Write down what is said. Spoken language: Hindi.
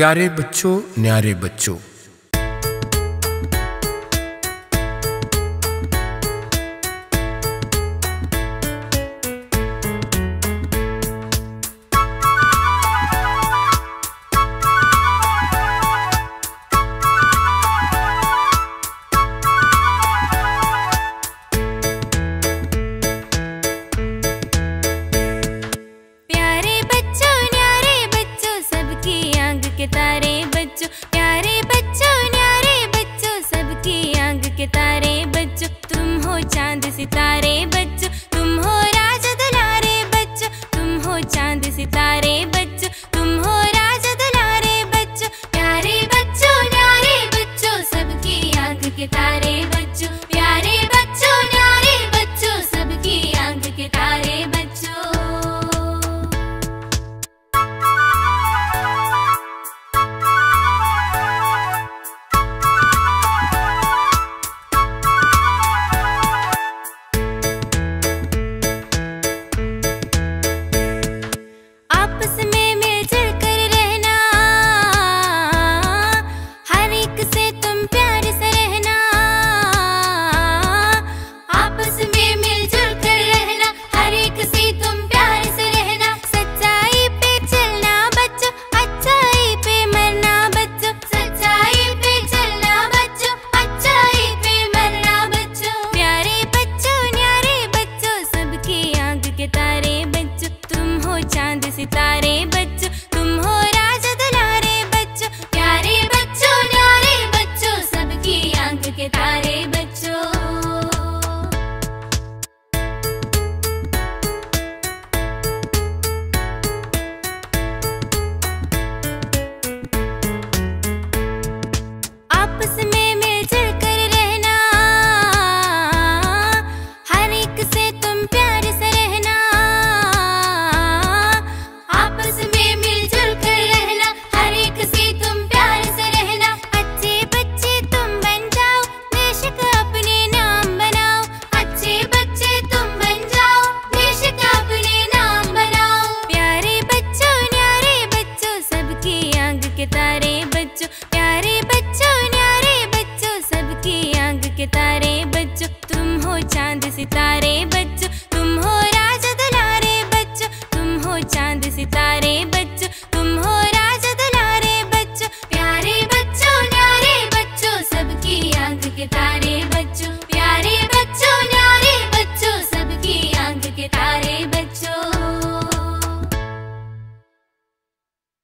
प्यारे बच्चों न्यारे बच्चों। बच्चों प्यारे बच्चों ने चाँद के तारे बच्चे तारे बच्चों, प्यारे बच्चों, न्यारे बच्चों, सबकी आँख के तारे बच्चों, तुम हो चाँद सितारे बच्चों, तुम हो राज दुलारे बच्चों, तुम हो चाँद सितारे बच्चों, तुम हो राज दुलारे बच्चों, प्यारे बच्चों, न्यारे बच्चों, सबकी आँख के तारे बच्चों, प्यारे बच्चों, न्यारे बच्चों, सबकी आँख के तारे